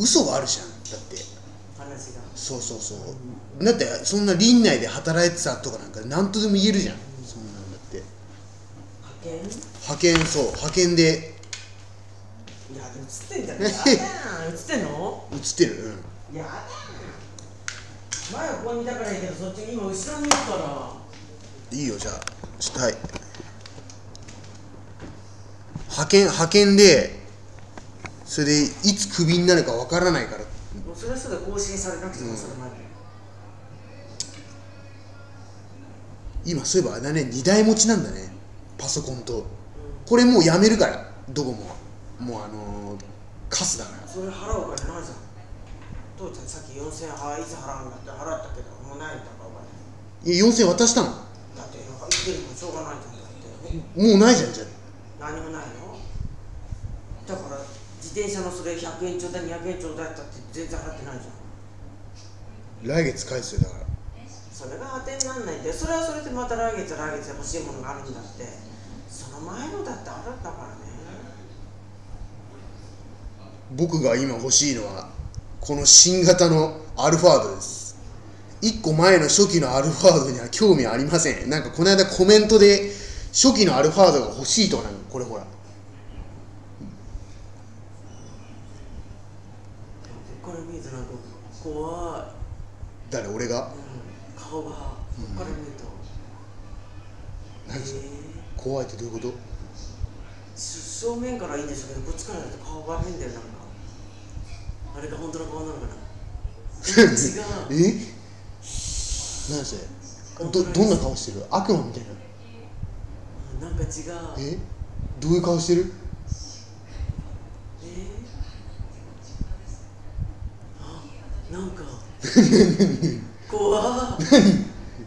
嘘があるじゃん。だって。話が。そうそうそう。だってそんな林内で働いてたとかなんか何とでも言えるじゃん。そんなんだって。派遣？派遣そう。派遣で。いやでも映ってんじゃん。やだやん映ってんの？映ってる。うん。やだ前はここにいたからいいけどそっち今後ろにいるから。いいよじゃあ。ちょっとはい。派遣派遣でそれでいつクビになるかわからないから。もうそれはそれで更新されなくてもそれまで、今そういえばあれだね2台持ちなんだね。パソコンと。これもうやめるからどこも。もうあのー、カスだから。それ払うお金ないじゃん。父ちゃんさっき4000円はいつ払うんだって払ったけどもうないんだからお金。いや4000渡したの。だって生きてるもしょうがないじゃんだって。もうないじゃんじゃあ何もないのだから自転車のそれ100円ちょうだい200円ちょうだいったって全然払ってないじゃん。来月返すよだから。それが当てにならないんでそれはそれでまた来月来月欲しいものがあるんだって。その前のだってあるんだからね。僕が今欲しいのはこの新型のアルファードです。1個前の初期のアルファードには興味ありません。なんかこの間コメントで初期のアルファードが欲しいとかなんかこれほらここから見るとなんか怖い、誰？俺が？うん、顔が。ここから見ると、何それ？え怖いってどういうこと正面からいいんでしょうけどこっちからだと顔が変だよなんかあれが本当の顔なのかな違うえ何それどどんな顔してる？悪魔みたいな。なんか違う。え？どういう顔してるえー、あなんか 怖っ。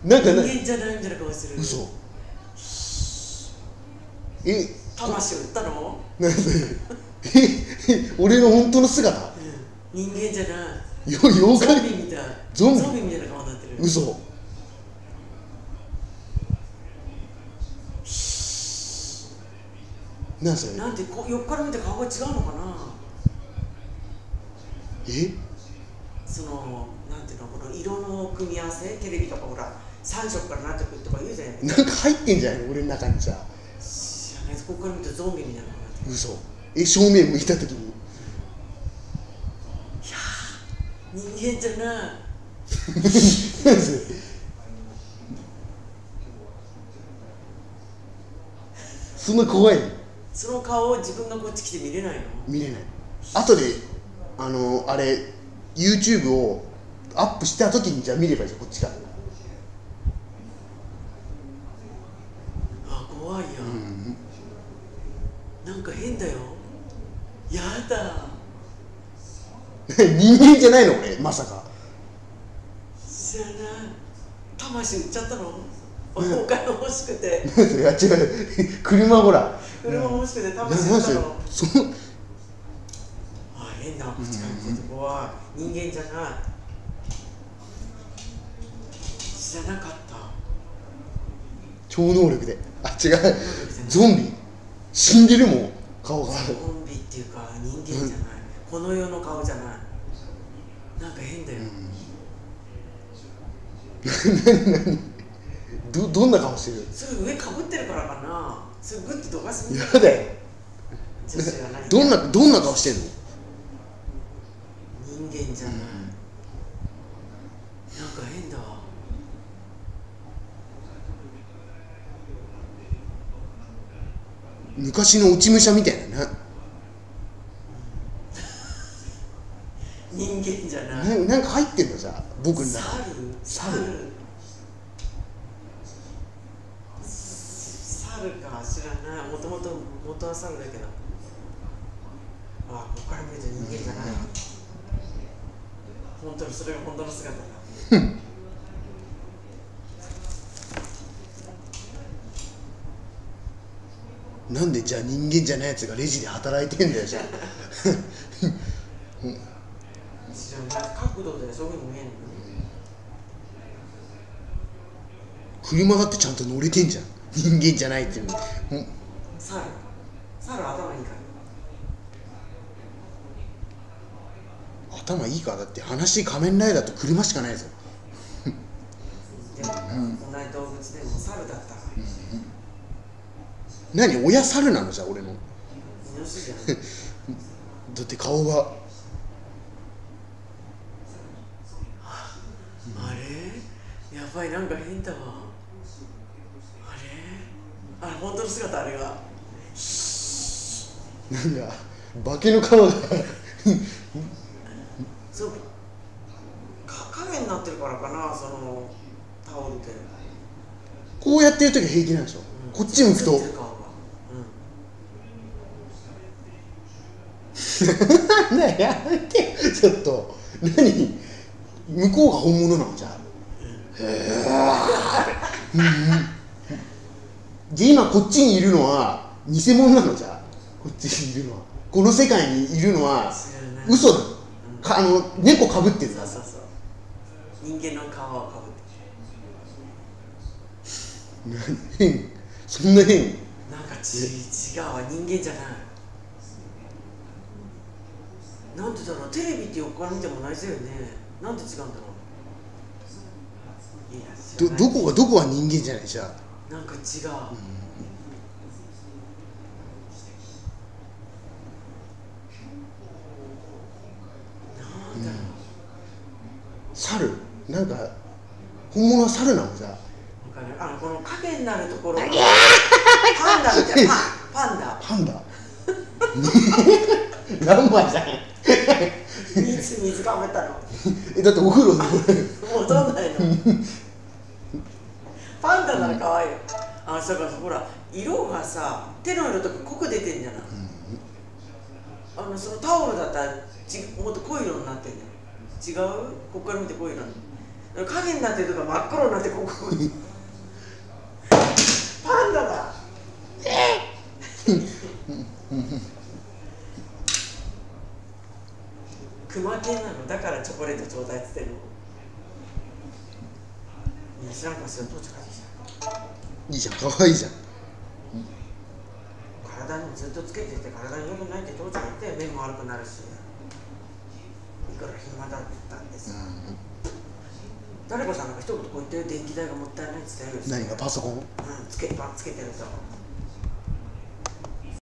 なんかな？人間じゃないみたいな顔してる。嘘。え？魂を売ったの、なんそれ。え？俺の本当の姿？うん、人間じゃない。よ妖ゾン怪ビみたい。ゾンビ？みたいな顔になってる。嘘。なんそれ。なんてこ横から見た顔が違うのかな？え？そのなんていうのこの色の組み合わせテレビとかほら3色からなってくるとか言うじゃない。なんか入ってんじゃないの俺の中にさ知らないここから見たらゾンビみたいな顔になって。る嘘。え正面向いた時に。人間じゃない。そんな怖いその顔を自分がこっち来て見れないの？見れない。後であのあれ YouTube をアップした時にじゃあ見ればいいじゃんこっちから。あ怖いや、うん。なんか変だよ。やだ。人間じゃないの俺まさか。知らない。魂売っちゃったの？お金欲しくて。いや違う。車ほら。車欲しくてな魂売ったの変な口から見てて怖い人間じゃない。知らなかった。超能力で。あ違う。ゾンビ。死んでるもん。顔が。ゾンビっていうか人間じゃない、この世の顔じゃない。なんか変だよ、どどんな顔してる？それ上かぶってるからかな。それグッてどかすみたいやだよ。どんなどんな顔してんの？じゃない、なんか変だ。わ昔の落ち武者みたいなな人間じゃない。ななんか入ってんのじゃあ僕の中猿。猿。猿か知らない。もともと元は猿だけど。あここから見ると人間じゃない本当にそれが本当の姿だ。なんでじゃあ人間じゃないやつがレジで働いてんだよじゃあ。角度でそういうふうに見えるの車だってちゃんと乗れてんじゃん。人間じゃないっていうの。に猿猿頭いいから頭いいかだって話仮面ライダーと車しかないぞ。でも、同じ動物でも猿だったら。何？親猿なのじゃあ俺の。イノシシじゃん。だって顔が。あれ？やばいなんか変だわ。あれ？あ本当の姿あれがなんか化けの皮がそうか。影になってるからかなそのタオルで、こうやってる時は平気なんでしょ、うん。こっち向くと。うん。やめて。ちょっと。何？向こうが本物なのじゃ。あへえで今こっちにいるのは偽物なのじゃ。あこっちにいるのは。この世界にいるのは嘘なのかあの猫かぶってるんだそうそうそう人間の皮をかぶって変そんな変なんかち違うわ人間じゃない。なんでだろうテレビって横から見てもないですよねなんで違うんだろういや知どどこがどこが人間じゃない？じゃあ。なんか違う、なんだろう猿なんか本物は猿なのじゃあ。のこの影になるところがパンダみたいな。パンダ。パンダ。何枚じゃん。水水かぶったの。えだってお風呂で。戻んないの？パンダなら可愛いよ。あそうかほら色がさ手の色とか濃く出てんじゃない、あのそのタオルだったらちもっと濃い色になってんじゃん。違う？ここから見て濃い色に影になってるとか真っ黒になってここパンダだ。熊系なの。だからチョコレートちょうだいっつってんの。いや知らんかしらどっちかいいじゃん。可愛いじゃん。体にずっとつけてて体に良くないって父ちゃん言って目も悪くなるし。いくら暇だったんです、誰かさんなんか一言こう言って電気代がもったいないって言ってたよ何が？パソコン？うんつけつけてると